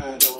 don't.